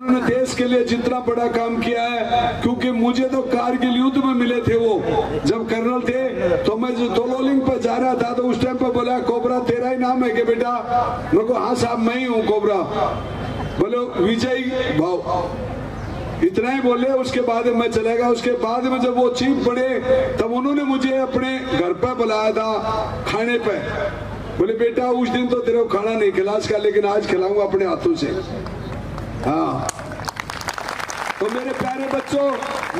उन्होंने देश के लिए जितना बड़ा काम किया है, क्योंकि मुझे तो कारगिल युद्ध में मिले थे वो। जब कर्नल थे तो मैं जो दोलोलिंग पे जा रहा था तो उस टाइम पर बोला, कोबरा, तेरा ही नाम है कि बेटा? मैं को हाँ साहब, मैं ही हूँ, कोबरा। बोलो, विजय भाव इतना ही बोले, उसके बाद मैं चलेगा उसके बाद में जब वो चीफ पड़े तब उन्होंने मुझे अपने घर पर बुलाया था, खाने पे। बोले, बेटा, उस दिन तो तेरे को खाना नहीं खिला इसका लेकिन आज खिलाऊँगा अपने हाथों से। हाँ। तो मेरे प्यारे बच्चों,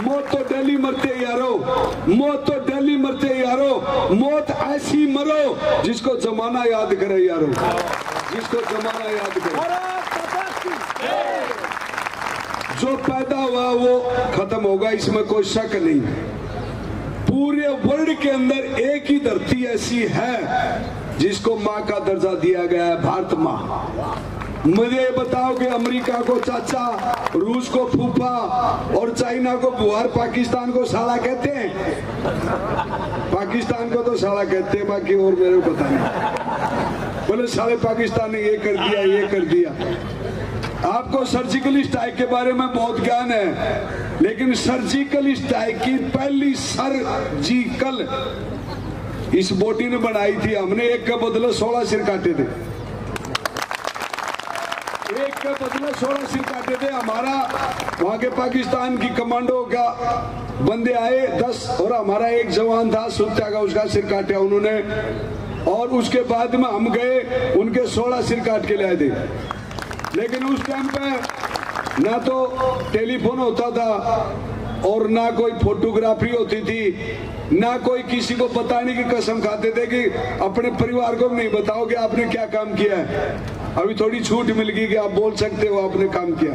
मौत तो डेली मरते यारो। मौत तो डेली मरते यारो। मौत ऐसी मरो जिसको जमाना याद करे यारो। जिसको जमाना याद करे। जो पैदा हुआ, वो खत्म होगा, इसमें कोई शक नहीं। पूरे वर्ल्ड के अंदर एक ही धरती ऐसी है जिसको माँ का दर्जा दिया गया है, भारत माँ। मुझे बताओ कि अमेरिका को चाचा, रूस को फूफा और चाइना को बुहार पाकिस्तान को साला कहते हैं? पाकिस्तान को तो साला कहते हैं, बाकी और मेरे को पता नहीं। बोले, साले पाकिस्तान ने ये कर दिया, ये कर दिया। आपको सर्जिकल स्ट्राइक के बारे में बहुत ज्ञान है, लेकिन सर्जिकल स्ट्राइक की पहली सर्जिकल इस बोटी ने बनाई थी। हमने एक के बदले सोलह सिर काटे थे। एक के बदले सोलह सिर काटे थे। हमारा, वहाँ के पाकिस्तान की कमांडो का बंदे आए, दस, और हमारा एक जवान था, सुत्या का उसका सिर काटा उन्होंने। और उसके बाद में हम गए, उनके सोलह सिर काट के लाए थे। लेकिन उस टाइम पे ना तो टेलीफोन होता था, और ना कोई फोटोग्राफी होती थी, ना कोई किसी को बताने की कसम खाते थे कि अपने परिवार को नहीं बताओ कि आपने क्या काम किया है। अभी थोड़ी छूट मिल गई कि आप बोल सकते हो आपने काम किया।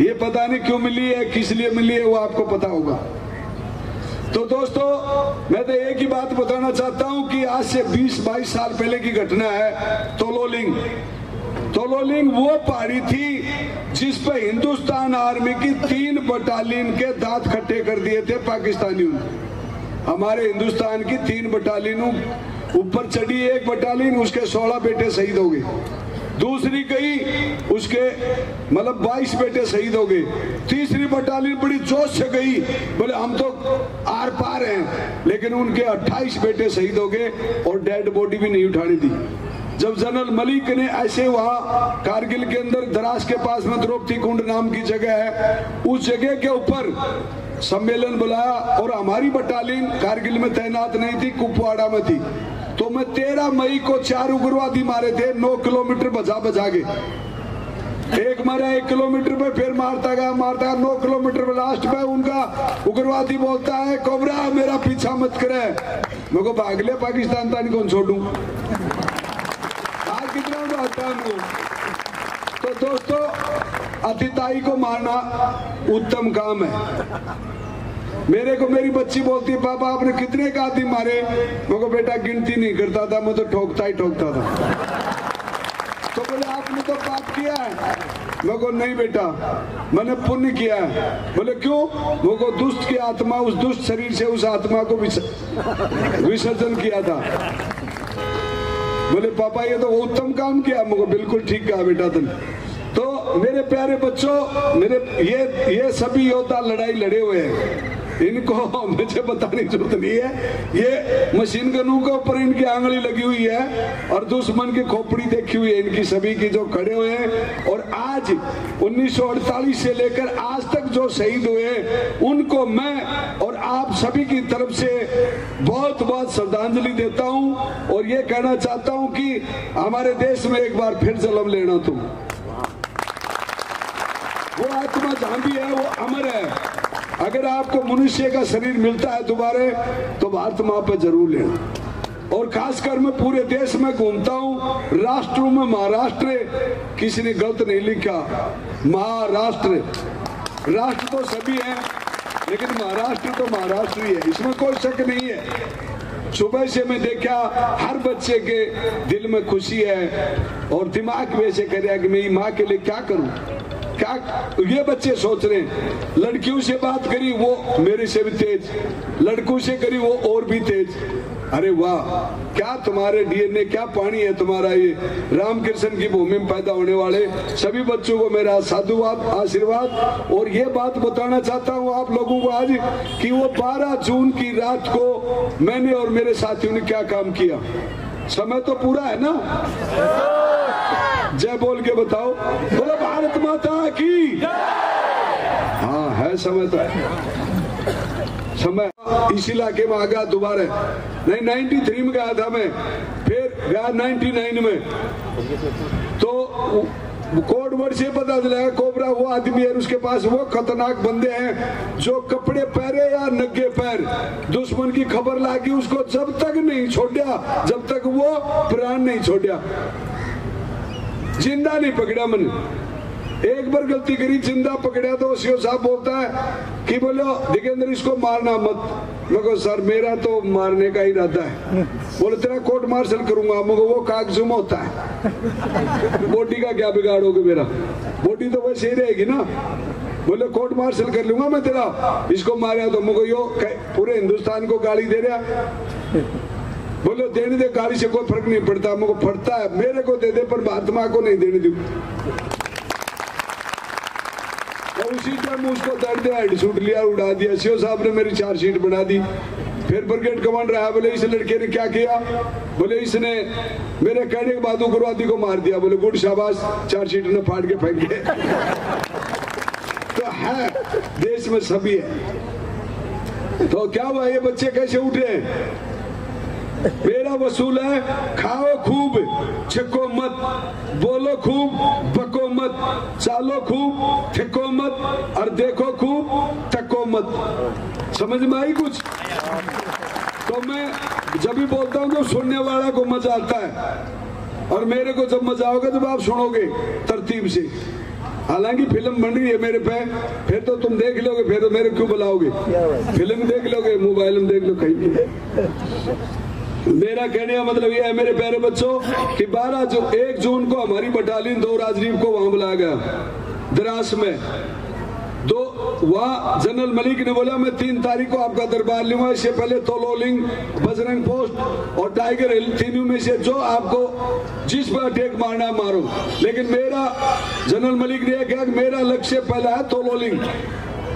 ये पता नहीं क्यों मिली है, किस लिए मिली है, वो आपको पता होगा। तो दोस्तों, मैं तो एक ही बात बताना चाहता हूँ कि आज से 20-22 साल पहले की घटना है, तोलोलिंग। तोलोलिंग वो पहाड़ी थी जिस पे हिंदुस्तान आर्मी की तीन बटालियन के दांत खट्टे कर दिए थे पाकिस्तानियों ने। हमारे हिंदुस्तान की तीन बटालियनों ऊपर चढ़ी एक बटालियन उसके सोलह बेटे शहीद हो गए। दूसरी गई उसके मतलब 22 बेटे शहीद हो गए। तीसरी बटालियन बड़ी जोश से गई बोले, हम तो आर पार हैं। लेकिन उनके 28 बेटे शहीद हो गए और डेड बॉडी भी नहीं उठानी दी। जब जनरल मलिक ने ऐसे वहाँ कारगिल के अंदर दराज के पास में द्रौपदी कुंड नाम की जगह है, उस जगह के ऊपर सम्मेलन बुलाया और हमारी बटालियन कारगिल में तैनात नहीं थी, कुपवाड़ा में थी। तो मैं तेरह मई को चार उग्रवादी मारे थे, नौ किलोमीटर बजा बजा के। एक मारा, एक किलोमीटर पे फिर मारता गया मारता गया, नौ किलोमीटर पे लास्ट पे उनका उग्रवादी बोलता है, कोबरा, मेरा पीछा मत करे। मेरे को भाग ले पाकिस्तान, तानी कौन छोड़ू? कितना तो दोस्तों, अतिताई को मारना उत्तम काम है। मेरे को मेरी बच्ची बोलती है पापा आपने कितने का आदमी मारे? मेरे को बेटा, गिनती नहीं करता था, मैं तो ठोकता ही ठोकता था। तो बोले, आपने तो पाप किया है। मैं को नहीं बेटा, मैंने पुण्य किया है। बोले, क्यों? वो को दुष्ट की आत्मा, उस दुष्ट शरीर से उस आत्मा को विसर्जन किया था। बोले, पापा, ये तो उत्तम काम किया। मुझको बिल्कुल ठीक कहा बेटा तुम। तो मेरे प्यारे बच्चों, मेरे ये ये सभी योद्धा लड़ाई लड़े हुए हैं। इनको मुझे बताने की ज़रूरत नहीं है। ये मशीन गनों के ऊपर इनकी आंगली लगी हुई है और दुश्मन की खोपड़ी देखी हुई है। इनकी सभी की जो खड़े हुए हैं और आज 1948 से लेकर आज तक जो शहीद हुए उनको मैं और आप सभी की तरफ़ से बहुत बहुत श्रद्धांजलि देता हूँ और ये कहना चाहता हूँ कि हमारे देश में एक बार फिर जन्म लेना तुम। वो आत्मा जहाँ भी है, वो अमर है। अगर आपको मनुष्य का शरीर मिलता है दोबारे तो भारत माँ पर ज़रूर लेना और खासकर मैं पूरे देश में घूमता हूँ, राष्ट्रों में महाराष्ट्र, किसी ने गलत नहीं लिखा। महाराष्ट्र। राष्ट्र तो सभी है, लेकिन महाराष्ट्र तो महाराष्ट्र ही है। इसमें कोई शक नहीं है। सुबह से मैं देखा, हर बच्चे के दिल में खुशी है, और दिमाग वैसे कर कि मैं माँ के लिए क्या करूँ? क्या ये बच्चे सोच रहे लड़कियों से बात करी, वो मेरे से भी तेज, लड़कों से करी, वो और भी तेज। अरे वाह, क्या तुम्हारे डीएनए, क्या पानी है तुम्हारा ये? रामकृष्ण की भूमि में पैदा होने वाले सभी बच्चों को मेरा साधुवाद, आशीर्वाद, और ये बात बताना चाहता हूँ आप लोगों को आज कि वो 12 जून की रात को मैंने और मेरे साथियों ने क्या काम किया? समय तो पूरा है ना? जय बोल के बताओ। बोलो, भारत माता की। हाँ है समय तो। है समय। इस इलाके में आ गया दोबारा। नहीं नाइन्टी थ्री में गया था मैं। फिर गया नाइन्टी नाइन में। तो कोड वर्ड से पता चला, कोबरा वो आदमी है, उसके पास वो खतरनाक बंदे हैं, जो कपड़े पहरे या नग्गे पैर। दुश्मन की खबर लागी उसको जब तक नहीं छोड़ा जब तक वो प्राण नहीं छोड़ा ज़िंदा नहीं पकड़ा मन। एक बार गलती करी, ज़िंदा पकड़ा तो सीओ साहब बोलता है कि बोलो दिगेंद्र इसको मारना मत। मैं सर, मेरा तो मारने का इरादा है। बोले, तेरा कोर्ट मार्शल करूँगा। मगर वो कागजों में होता है। बॉडी का क्या बिगाड़ोगे मेरा? बॉडी तो वैसे ही रहेगी ना। बोले कोर्ट मार्शल कर लूँगा मैं तेरा। इसको मारा तो। मुझे यो पूरे हिंदुस्तान को गाली दे रहा बोलो, देने दे गाली से कोई फ़र्क नहीं पड़ता मुझे फटता है। मेरे को दे दे, पर महात्मा को नहीं देने दू। और उसी टाइम उसको दर्द हेड शूट लिया, उड़ा दिया। सीओ साहब ने मेरी चार्जशीट बना दी। फिर ब्रिगेड कमांडर आया, बोले, इस लड़के ने क्या किया? बोले, इसने मेरे कहने के बाद उग्रवादी को मार दिया। बोले, गुड शाबाश चार्जशीट ने फाड़ के फेंक दिए। तो है, देश में सभी है। तो क्या हुआ, ये बच्चे कैसे उठे मेरा वसूल है खाओ खूब छिको मत बोलो खूब बको मत चालो खूब ठिको मत और देखो खूब तको मत। समझ में आई कुछ? तो मैं जब भी बोलता हूँ तो सुनने वाला को मज़ा आता है और मेरे को जब मज़ा आओगे जब आप सुनोगे तरतीब से। हालाँकि फ़िल्म बन रही है मेरे पे फिर तो तुम देख लोगे फिर तो मेरे क्यों बुलाओगे? फ़िल्म देख लोगे मोबाइल में देख लो कहीं भी। मेरा कहने का मतलब यह है, मेरे प्यारे बच्चों, कि 12 जो एक जून को हमारी बटालियन दो राजरीव को वहाँ बुलाया गया, द्रास में। दो, वहाँ जनरल मलिक ने बोला, मैं तीन तारीख को आपका दरबार लूँगा, इससे पहले तोलोलिंग, बजरंग पोस्ट और टाइगर हिल तीनों में से जो आपको जिस पर अटैक मारना मारो। लेकिन मेरा, जनरल मलिक ने कहा कि मेरा लक्ष्य पहला है तोलोलिंग,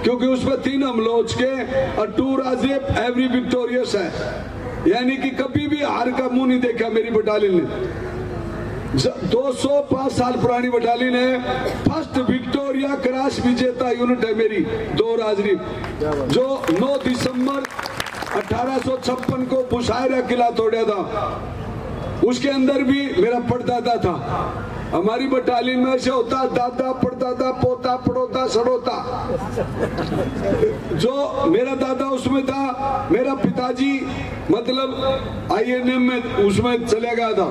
क्योंकि उस पर तीन हमले हो चुके और टू राजरीव एवरी विक्टोरियस है। यानी कि कभी भी हार का मुँह नहीं देखा मेरी बटालियन ने। 205 साल पुरानी बटालियन है। फ़र्स्ट विक्टोरिया क्रॉस विजेता यूनिट है मेरी, दो राजरी जो 9 दिसंबर 1856 को बुशायरा किला तोड़ा था। उसके अंदर भी मेरा पड़दादा था। हमारी बटालियन में ऐसे होता, दादा पड़दादा पोता, पड़ोता, सड़ोता। जो मेरा दादा उसमें था, मेरा पिताजी मतलब आईएनएम में उसमें चले गया था,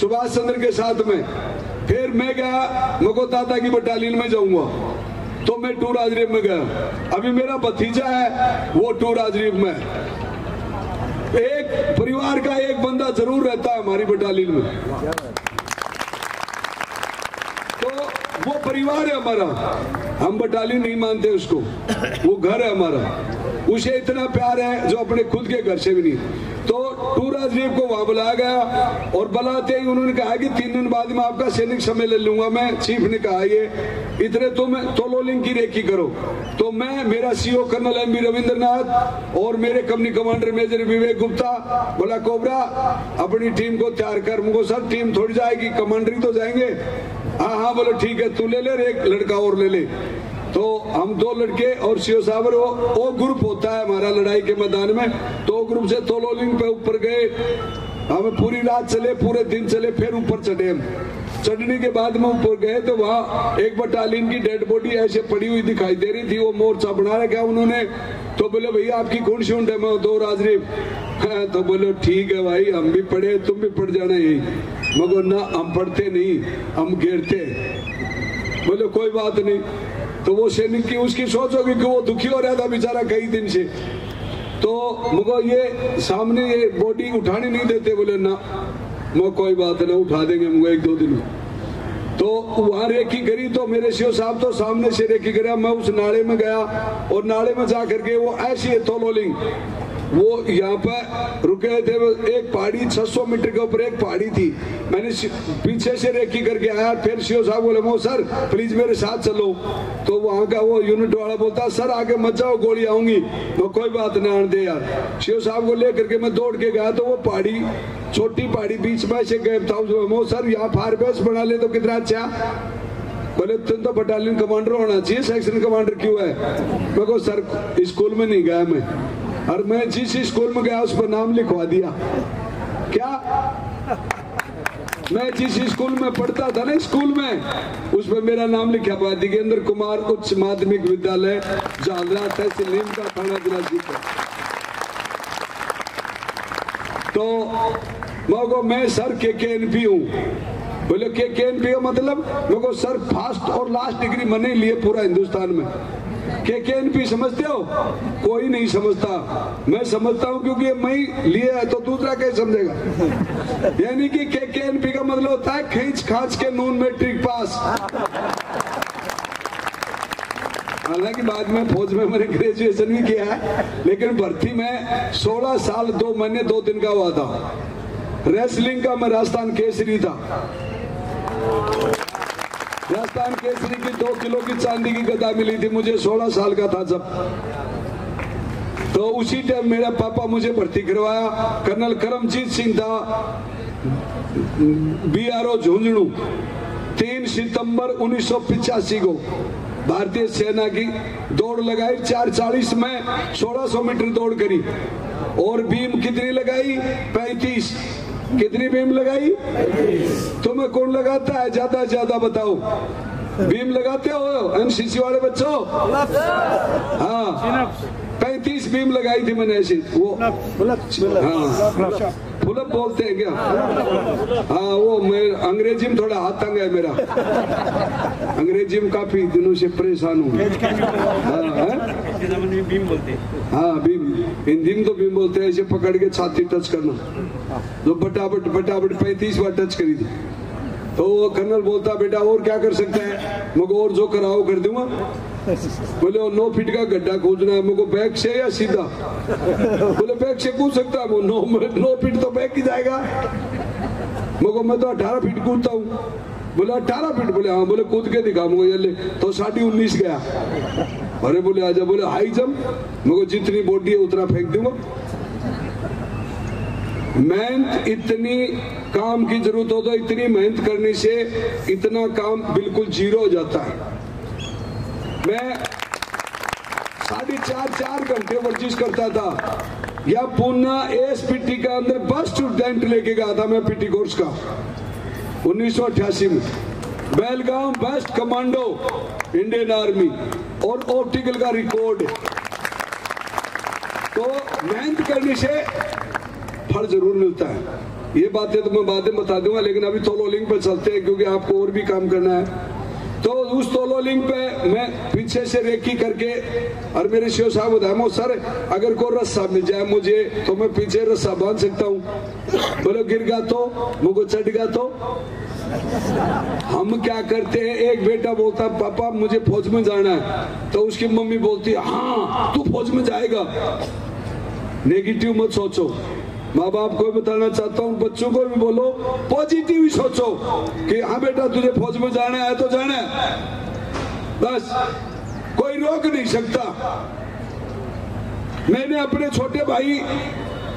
सुभाष चंद्र के साथ में। फिर मैं गया मको दादा की बटालियन में जाऊँगा। तो मैं टू राजरीफ में गया। अभी मेरा भतीजा है, वो टू राजरीफ में। एक परिवार का एक बंदा ज़रूर रहता है हमारी बटालियन में। वो परिवार है हमारा। हम बटालियन नहीं मानते उसको। वो घर है हमारा। उसे इतना प्यार है जो अपने खुद के घर से भी नहीं। तो टू राजदीप को वहाँ बुलाया गया और बुलाते ही उन्होंने कहा कि तीन दिन बाद में आपका सैनिक समय ले लूँगा। मैं चीफ ने कहा, ये इतने तुम तोलोलिंग की रेखी करो। तो मैं, मेरा CO colonel M B Ravindranath और मेरे company commander major Vivek Gupta, बोला, कोबरा, अपनी टीम को तैयार कर। मुझको, सर टीम थोड़ी जाएगी कमांडर तो जाएँगे। हाँ हाँ बोलो, ठीक है, तू ले ले एक लड़का और ले ले। तो हम दो लड़के और सीओ साहब वो वो ग्रुप होता है हमारा लड़ाई के मैदान में। तो ग्रुप से तोलोलिंग पे ऊपर गए। हम पूरी रात चले, पूरे दिन चले, फिर ऊपर चढ़े हम। चढ़ने के बाद में ऊपर गए तो वहाँ एक बटालियन की डेड बॉडी ऐसे पड़ी हुई दिखाई दे रही थी, वो मोर्चा बना रखा उन्होंने। तो बोले, भैया, आपकी कौन सी है? मैं दो राजरी तो बोलो, ठीक है भाई, हम भी पढ़े तुम भी पढ़ जाना यही। मगर ना हम पढ़ते नहीं, हम घेरते बोले, कोई बात नहीं। तो वो सैनिक की, उसकी सोच होगी कि वो दुखी हो रहा था, बेचारा कई दिन से। तो मुझको ये सामने ये बॉडी उठाने नहीं देते, बोले, ना मैं कोई बात ना उठा देंगे मुझे एक दो दिन में। तो वहाँ रेखी करी तो मेरे शिव साहब तो सामने से रेखी करा, मैं उस नाले में गया, और नाले में जा करके वो ऐसी है थोलोलिंग वो यहाँ पर रुके थे एक पहाड़ी 600 मीटर के ऊपर एक पहाड़ी थी। मैंने पीछे से रेकी करके आया, फिर सीओ साहब बोले, मो, सर प्लीज़ मेरे साथ चलो। तो वहाँ का वो यूनिट वाला बोलता, सर, आगे मत जाओ गोली आऊँगी मैं, कोई बात नहीं आने दे यार। सीओ साहब को लेकर के मैं दौड़ के गया तो वो पहाड़ी, छोटी पहाड़ी बीच में से गए था मो, सर, यहाँ फायर बेस बना ले तो कितना अच्छा? बोले, तुम तो बटालियन कमांडर होना चाहिए सेक्शन कमांडर क्यों है? मैं को सर, स्कूल में नहीं गया मैं। और मैं जिस स्कूल में गया, उस पर नाम लिखवा दिया। क्या? मैं जिस स्कूल में पढ़ता था ना, स्कूल में, उस पर मेरा नाम लिखा हुआ दिगेंद्र कुमार उच्च माध्यमिक विद्यालय जालरा तहसील का थाना जिला जीत तो मगो मैं सर के के एन पी हूँ। बोले के के एन पी का मतलब मगो सर फ़र्स्ट और लास्ट डिग्री मैंने लिए पूरा हिंदुस्तान में। के के एन पी समझते हो? कोई नहीं समझता। मैं समझता हूँ क्योंकि मैं लिया है तो दूसरा कैसे समझेगा? यानी कि के के एन पी का मतलब होता है खींच खांच के नून मैट्रिक पास। हालाँकि बाद में फौज में मैंने ग्रेजुएशन भी किया है, लेकिन भर्ती में 16 साल, दो महीने, दो दिन का हुआ था। रेसलिंग का मैं राजस्थान केसरी था। राजस्थान केसरी की दो किलो की चांदी की गदा मिली थी, मुझे 16 साल का था जब। तो उसी टाइम मेरा पापा मुझे भर्ती करवाया। कर्नल करमजीत सिंह था बी आर ओ झुंझुनू। तीन सितंबर उन्नीस को भारतीय सेना की दौड़ लगाई, चार चालीस में सोलह 1600 मीटर दौड़ करी। और बीम कितनी लगाई? 35 कितनी बीम लगाई? तुम्हें कौन लगाता है? ज़्यादा ज़्यादा बताओ। बीम लगाते हो? एनसीसी वाले बच्चों? हाँ। पैंतीस बीम लगाई थी मैंने ऐसी। वो हाँ। फुलप बोलते हैं क्या? हाँ वो मैं अंग्रेज़ी में थोड़ा हाथ तंग है मेरा। अंग्रेज़ी में काफ़ी दिनों से परेशान हूँ। बीम बोलते हाँ। बीम हिंदी में तो बीम बोलते हैं ऐसे पकड़ के छाती टच करना। तो बटाबट बटाबट पैंतीस बार टच करी थी। तो वो कर्नल बोलता, बेटा, और क्या कर सकते हैं? मगर और जो कराओ कर दूँगा। बोले वो नौ फीट का गड्ढा खोजना है। मेरे को बैग से या सीधा? बोले, बैग से कूद सकता है नौ नौ फीट तो बैग की जाएगा। मेरे मैं तो अठारह फीट कूदता हूँ। बोले, अठारह फीट? बोले हाँ। बोले, कूद के दिखा। मुझे ये ले तो साढ़े उन्नीस गया। अरे बोले, आजा। बोले, हाई जंप। मेरे जितनी बॉडी है उतना फेंक दूँगा। मेहनत इतनी काम की ज़रूरत हो तो इतनी मेहनत करने से इतना काम बिल्कुल ज़ीरो हो जाता है। मैं साढ़े चार चार घंटे वर्जिश करता था। या पूना एएसपीटी का अंदर बस स्टूडेंट लेके गया था मैं पीटी कोर्स का। उन्नीस में। Belgaum best commando Indian Army और ऑप्टिकल का रिकॉर्ड तो मेहनत करने से फल ज़रूर मिलता है। ये बातें तो मैं में बता दूँगा, लेकिन अभी तोलो लिंक पे चलते हैं, क्योंकि आपको और भी काम करना है। तो उस तोलो लिंक पे मैं पीछे से रेकी करके, और मेरे शिव साहब बताया सर, अगर कोई रस्सा मिल जाए मुझे तो मैं पीछे रस्सा बाँध सकता हूँ। बोलो, गिर गया तो? मुझको चढ़ गया तो? हम क्या करते हैं? एक बेटा बोलता पापा, मुझे फौज में जाना है। तो उसकी मम्मी बोलती है हाँ तू फौज में जाएगा। नेगेटिव मत सोचो। माँ बाप को भी बताना चाहता हूँ, बच्चों को भी बोलो पॉजिटिव ही सोचो कि हाँ बेटा, तुझे फौज में जाना है तो जाना बस, कोई रोक नहीं सकता। मैंने अपने छोटे भाई,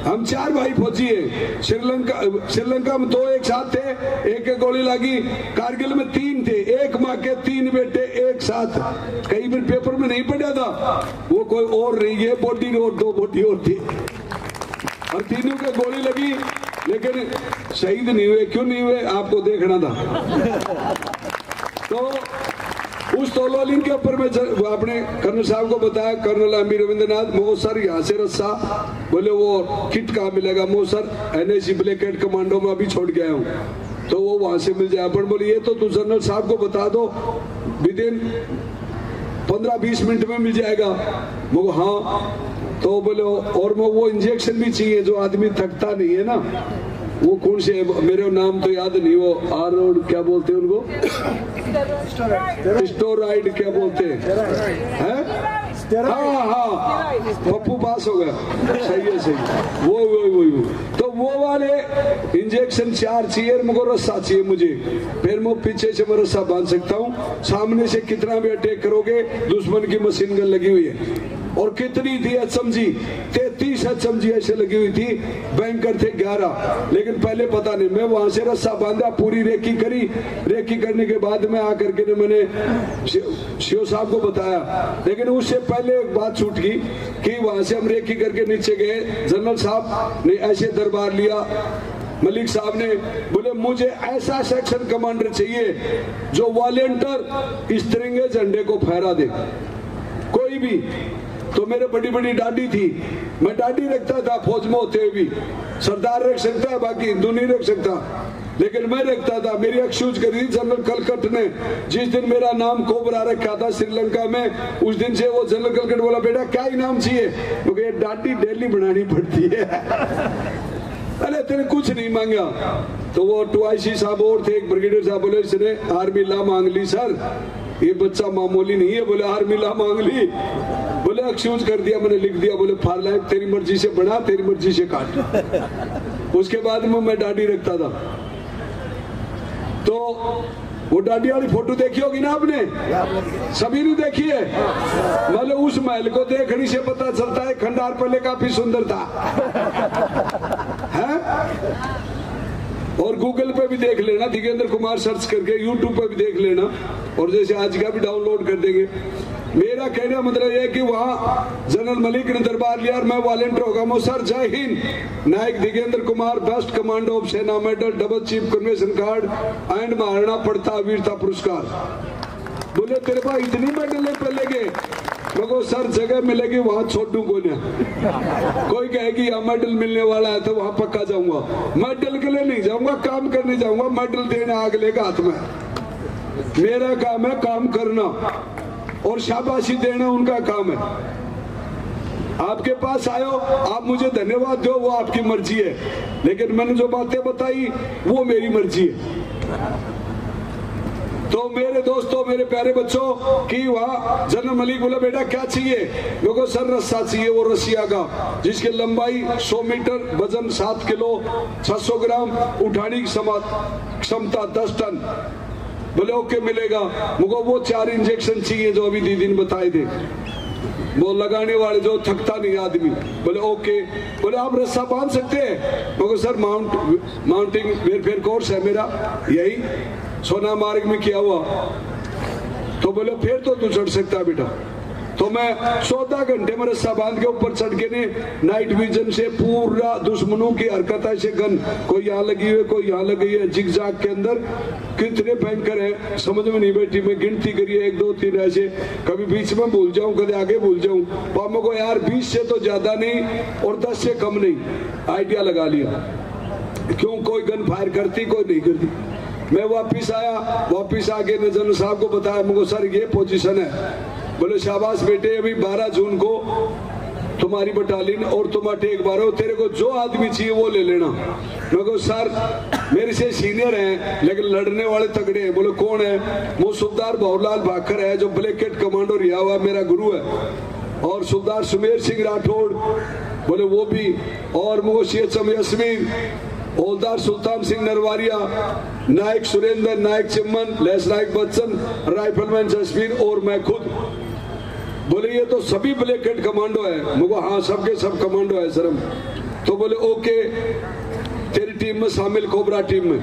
हम चार भाई फौजी है। श्रीलंका श्रीलंका में दो एक साथ थे, एक एक गोली लगी। कारगिल में तीन थे, एक माँ के तीन बेटे एक साथ। कई बार पेपर में नहीं पढ़ा था। वो कोई और नहीं है बॉडी और दो बॉडी और थी। और तीनों के गोली लगी, लेकिन शहीद नहीं हुए, क्यों नहीं हुए, आपको देखना था। तो उस तोलोलिंग के ऊपर मैं अपने कर्नल साहब को बताया, कर्नल अमीर रविंद्रनाथ, मो सर यहाँ से रस्सा, बोले वो किट कहाँ मिलेगा? मो सर एन एस ब्लैक एड कमांडो में अभी छोड़ गया हूँ। तो वो वहाँ से मिल जाए। बोले, ये तो तू जनरल साहब को बता दो विद इन पंद्रह बीस मिनट में मिल जाएगा। वो हाँ। तो बोले, और मैं वो इंजेक्शन भी चाहिए जो आदमी थकता नहीं है ना। वो कौन से मेरे नाम तो याद नहीं, वो आर क्या बोलते हैं उनको? स्टोराइड क्या बोलते हैं? हैं? हाँ पप्पू पास हो गया। सही है, सही। वो वो वो वो। तो वो वाले इंजेक्शन चार चाहिए मुझको रस्सा चाहिए मुझे। फिर मैं पीछे से मैं रस्सा बाँध सकता हूँ। सामने से कितना भी अटैक करोगे, दुश्मन की मशीन गन लगी हुई है। और कितनी थी एचएमजी तैतीस एचएमजी ऐसे लगी हुई थी। बैंकर थे ग्यारह। लेकिन पहले पता नहीं, मैं वहाँ से रस्सा बांधा, पूरी रेकी करी। रेकी करने के बाद में आकर के मैंने शिव साहब को बताया। लेकिन उससे पहले एक बात छूट गई कि वहाँ से हम रेकी करके नीचे गए। जनरल साहब ने ऐसे दरबार लिया। मलिक साहब ने बोले, मुझे ऐसा सेक्शन कमांडर चाहिए जो वॉलेंटियर इस तिरंगे झंडे को फहरा दे। कोई भी तो मेरे बड़ी बड़ी डाडी थी। मैं डाडी रखता था फौज में होते हुए भी सरदार रख सकता है बाकी हिंदू नहीं रख सकता। लेकिन मैं रखता था। मेरी एक्सक्यूज करी थी जनरल कलकट ने। जिस दिन मेरा नाम कोबरा रखा था श्रीलंका में, उस दिन से वो जनरल कलकट बोला, बेटा, क्या इनाम चाहिए? क्योंकि डाडी डेली बनानी पड़ती है। अरे, तेरे कुछ नहीं मांगा। तो वो टुआईसी साहब और थे, एक ब्रिगेडियर साहब बोले, इसने आर्मी ला मांग ली, सर। ये बच्चा मामूली नहीं है, बोले आर्मी ला मांग ली। बोले, एक्सक्यूज कर दिया मैंने, लिख दिया। बोले फार लाइफ तेरी मर्ज़ी से बना, तेरी मर्ज़ी से काट। उसके बाद में मैं डाडी रखता था। तो वो डाडी वाली फ़ोटो देखी होगी ना आपने? सभी ने देखी है? मतलब उस महल को देखने से पता चलता है, खंडार पहले काफ़ी सुंदर था। है? और गूगल पे भी देख लेना, दिगेंद्र कुमार सर्च करके यूट्यूब पे भी देख लेना। और जैसे आज का भी डाउनलोड कर देंगे। मेरा कहना मतलब यह कि वहाँ जनरल मलिक ने दरबार लिया मैं वॉलेंटियर होगा। सर, जय हिंद। नायक Digendra Kumar best commando of सेना medal double chief convention card and Maharana पड़ता वीरता पुरस्कार। बोले, तेरे पास इतनी मेडल है पहले के मगर सर जगह मिलेगी, वहाँ छोटू को कोई कहेगी यहाँ मेडल मिलने वाला है तो वहाँ पक्का जाऊँगा। मेडल के लिए नहीं जाऊँगा, काम करने जाऊँगा। मेडल देने अगले का हाथ में। मेरा काम है काम करना, और शाबाशी देना उनका काम है। आपके पास आयो, आप मुझे धन्यवाद दो, वो आपकी मर्ज़ी है। लेकिन मैंने जो बातें बताई, वो मेरी मर्ज़ी है। तो मेरे दोस्तों, मेरे प्यारे बच्चों, की वहाँ जनरल मलिक बोला, बेटा, क्या चाहिए? मेरे सर रस्सा चाहिए, वो रसिया का, जिसकी लंबाई 100 मीटर, वज़न 7 किलो 600 ग्राम, उठाने की क्षमता 10 टन। बोले, ओके, मिलेगा। मुझको वो चार इंजेक्शन चाहिए जो अभी दीदी ने बताए थे। वो लगाने वाले जो थकता नहीं आदमी। बोले, ओके। बोले, आप रस्सा बाँध सकते हैं? Sir, mount, mounting welfare course है मेरा, यही। सोना मार्ग में किया हुआ। तो बोले, फिर तो तू चढ़ सकता बेटा। तो मैं चौदह घंटे में रस्सा बाँध के ऊपर चढ़ के ने नाइट विजन से पूरा दुश्मनों की हरकत ऐसे गन, कोई यहाँ लगी हुई कोई यहाँ लगी है? जिग जाग के अंदर कितने भयंकर है। समझ में नहीं बैठी मैं गिनती करिए एक, दो, तीन ऐसे। कभी बीच में भूल जाऊँ, कभी आगे भूल जाऊँ। पामो को यार बीस से तो ज़्यादा नहीं और दस से कम नहीं। आइडिया लगा लिया। क्यों? कोई गन फायर करती, कोई नहीं करती। मैं वापिस आया, वापिस आके नज़र साहब को बताया, मुझको, सर, ये पोजीशन है। बोले, शाबाश बेटे, अभी 12 जून को तुम्हारी बटालियन और तुम अटेक बारो तेरे को जो आदमी चाहिए वो ले लेना। मैं को सर, मेरे से सीनियर हैं, लेकिन लड़ने वाले तगड़े हैं। बोले, कौन है? वो सुबदार बहुलाल भाकर है, जो ब्लैकेट कमांडो रिया हुआ मेरा गुरु है। और सुबदार सुमेर सिंह राठौड़। बोले, वो भी। और मुझे सी यस्मीन। ओलदार सुल्तान सिंह नरवारिया, नायक सुरेंद्र, नायक चिम्मन लेस नायक बच्चन राइफलमैन जसवीर और मैं खुद। बोले, ये तो सभी ब्लैक हेड कमांडो है। मुझे हाँ सबके सब कमांडो है, सर। तो बोले, ओके, तेरी टीम में शामिल कोबरा टीम में।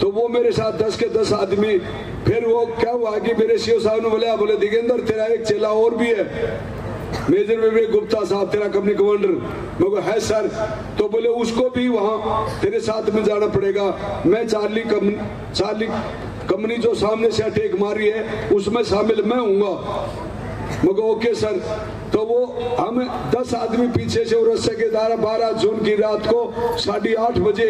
तो वो मेरे साथ दस के दस आदमी। फिर वो क्या हुआ कि मेरे सीओ साहब ने बोले बोले, दिगेंद्र, तेरा एक चेला और भी है। मेजर विवेक गुप्ता साहब, तेरा कंपनी कमांडर मैं है सर। तो बोले, उसको भी वहाँ तेरे साथ में जाना पड़ेगा। मैं चार्ली कम, चार्ली कंपनी जो सामने से अटैक मारी है, उसमें शामिल मैं हूँगा। मैं ओके सर। तो वो हम दस आदमी पीछे से रस्से के द्वारा बारह जून की रात को साढ़े आठ बजे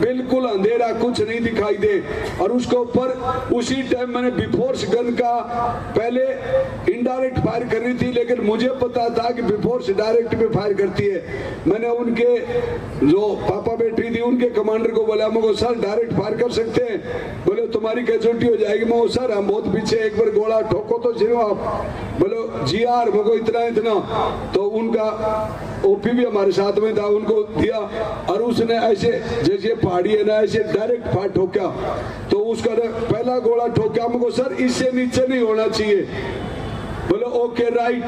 बिल्कुल अंधेरा कुछ नहीं दिखाई दे। और उसके ऊपर उसी टाइम मैंने बिफोर्स गन का पहले इनडायरेक्ट फायर करनी थी, लेकिन मुझे पता था कि बिफोर्स डायरेक्ट में फायर करती है। मैंने उनके जो पापा बेटी थी, उनके कमांडर को बोला मुझे सर डायरेक्ट फायर कर सकते हैं? बोले, तुम्हारी कैजुअलिटी हो जाएगी। मैं सर, हम बहुत पीछे एक बार गोला ठोको तो जियो आप। बोलो, जी मुझको इतना इतना तो उनका ओपी भी हमारे साथ में था, उनको दिया, और उसने ऐसे, जैसे पहाड़ी है ना, ऐसे डायरेक्ट फाड़ ठोका। तो उसका पहला गोला ठोका, हमको, सर, इससे नीचे नहीं होना चाहिए। ओके राइट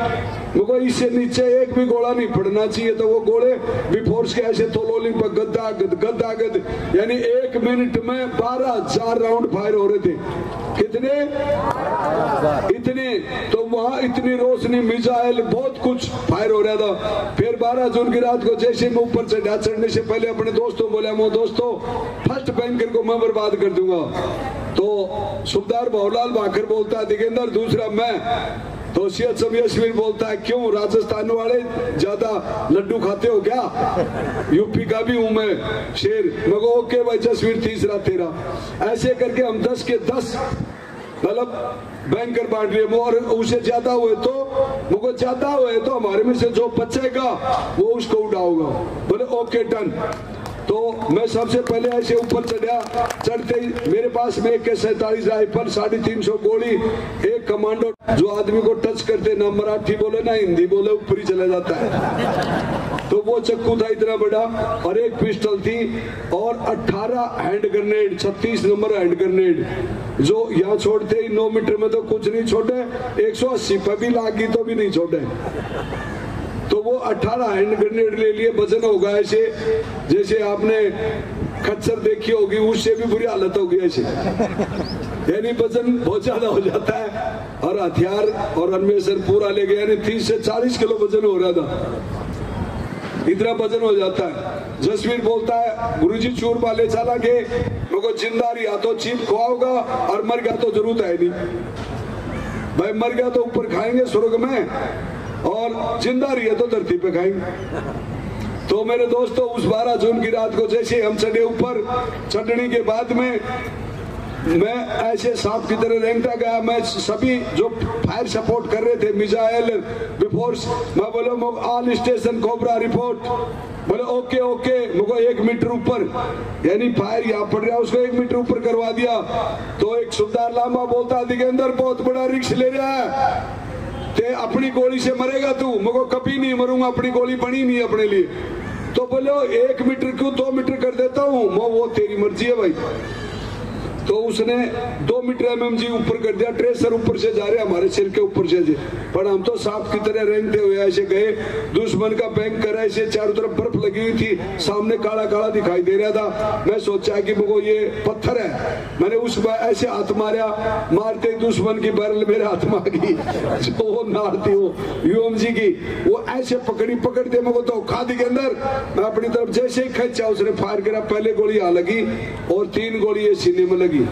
मुझको इससे नीचे एक भी गोला नहीं पड़ना चाहिए तो वो गोले बिफोर्स के ऐसे थोलोलिंग पर गद्दा गद गद्दा गद यानी एक मिनट में बारह हज़ार राउंड फायर हो रहे थे। कितने? इतने। तो वहाँ इतनी रोशनी, मिसाइल, बहुत कुछ फायर हो रहा था। फिर 12 जून की रात को जैसे मैं ऊपर चढ़ा चढ़ने से पहले अपने दोस्तों बोला मैं दोस्तों, फ़र्स्ट बैंकर को मैं बर्बाद कर दूँगा। तो सुबदार बहुलाल भाकर बोलता, दिगेंद्र, दूसरा मैं। तो सियत सब यशवीर बोलता है, क्यों? राजस्थान वाले ज़्यादा लड्डू खाते हो क्या? यूपी का भी हूँ मैं, शेर। मगो ओके, भाई, जसवीर, तीसरा, तेरा। ऐसे करके हम दस के दस मतलब बैंकर बांट रहे और उसे ज़्यादा हुए तो मुझको ज़्यादा हुए तो हमारे में से जो बचेगा, वो उसको उड़ाओगा बोले, ओके, डन। तो मैं सबसे पहले ऐसे ऊपर चढ़ा, चढ़ते ही मेरे पास में एक सैतालीस राइफल साढ़े तीन सौ गोली, एक कमांडो जो आदमी को टच करते, ना मराठी बोले, ना हिंदी बोले, ऊपर ही चला जाता है। तो वो चक्कू था इतना बड़ा और एक पिस्टल थी और 18 hand grenade 36 number hand grenade जो यहाँ छोड़ते ही नौ मीटर में तो कुछ नहीं छोड़े 180 पे भी लागी तो भी नहीं छोड़े। तो वो 18 हैंड ग्रेनेड ले लिए वज़न होगा ऐसे। जैसे आपने खच्चर देखी होगी, उससे भी बुरी हालत होगी ऐसे। यानी वज़न बहुत ज़्यादा हो जाता है और हथियार और अन्वेषण पूरा ले गया, यानी तीस से चालीस किलो वज़न हो रहा था। इतना वज़न हो जाता है। जसवीर बोलता है, गुरुजी चूर वाले चला के मेरे ज़िंदा रिया तो चीप, खुआओगा और मर गया तो ज़रूरत है नहीं। भाई, मर गया तो ऊपर खाएँगे स्वर्ग में। और ज़िंदा रही है तो धरती पे खाएँगे तो मेरे दोस्तों, उस 12 जून की रात को जैसे हम चढ़े ऊपर, चढ़ने के बाद में मैं ऐसे सांप की तरह रेंगता गया। मैं सभी जो फायर सपोर्ट कर रहे थे मिजाइल बिफोर्स मैं बोलो ऑल स्टेशन कोबरा रिपोर्ट बोले, ओके ओके, मुझको एक मीटर ऊपर, यानी फायर यहाँ पड़ रहा उसको एक मीटर ऊपर करवा दिया। तो एक सुबदार लामा बोलता दिगेंदर बहुत बड़ा रिक्स ले रहा है। ते अपनी गोली से मरेगा तू। मगो कभी नहीं मरूँगा, अपनी गोली बनी नहीं अपने लिए। तो बोलो, एक मीटर क्यों दो मीटर कर देता हूँ? वो तेरी मर्ज़ी है भाई। तो उसने दो मीटर एम जी, ऊपर कर दिया। ट्रेसर ऊपर से जा रहे हमारे सिर के ऊपर से पर हम तो सांप की तरह रेंगते हुए ऐसे गए। दुश्मन का बैंक कर, ऐसे चारों तरफ़ बर्फ़ लगी हुई थी। सामने काला काला दिखाई दे रहा था। मैं सोचा कि मुझको ये पत्थर है। मैंने उस ऐसे हाथ मारा। मारते दुश्मन की बैरल मेरे हाथ में आ गई। जो वो मारती हो यूएम जी की, वो ऐसे पकड़ी पकड़ते मुझको तो खादी के अंदर। मैं अपनी तरफ़ जैसे ही खींचा, उसने फायर करा, पहले गोली आ लगी और तीन गोली ये सीने में लगी।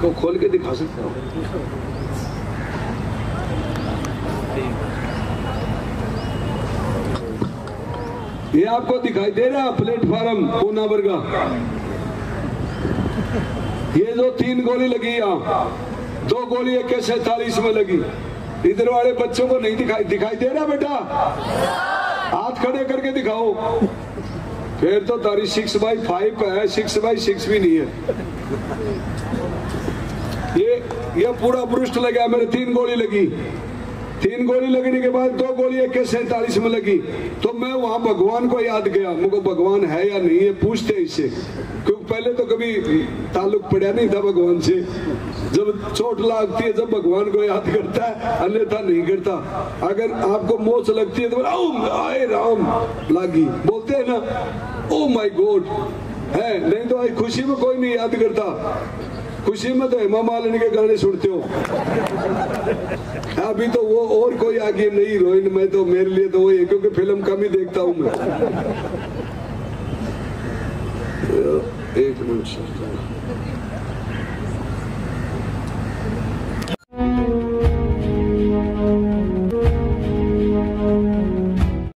इसको खोल के दिखा सकते हो? ये आपको दिखाई दे रहा है प्लेटफॉर्म पूना वर्गा। ये जो तीन गोली लगी यहाँ, दो गोली एक सैतालीस में लगी। इधर वाले बच्चों को नहीं दिखाई दिखाई दे रहा बेटा? हाथ खड़े करके दिखाओ। फिर तो तारी सिक्स बाई फाइव है सिक्स बाई सिक्स भी नहीं है। ये ये पूरा पृष्ठ लगा मेरे तीन गोली लगी। तीन गोली लगने के बाद दो गोली एक सैतालीस में लगी। तो मैं वहाँ भगवान को याद गया। मुझको भगवान है या नहीं है पूछते इससे क्योंकि पहले तो कभी ताल्लुक पड़ा नहीं था भगवान से। जब चोट लगती है, जब भगवान को याद करता है, अन्यथा नहीं करता। अगर आपको मोच लगती है तो आए राम। लागी। बोलते है ना ओ माई गॉड। है, नहीं तो आज खुशी में कोई नहीं याद करता। खुशी में तो हेमा मालिनी के गाने सुनते हो। अभी तो वो और कोई आगे नहीं हीरोइन में तो मेरे लिए तो वही क्योंकि फ़िल्म कम ही देखता हूँ मैं। एक मिनट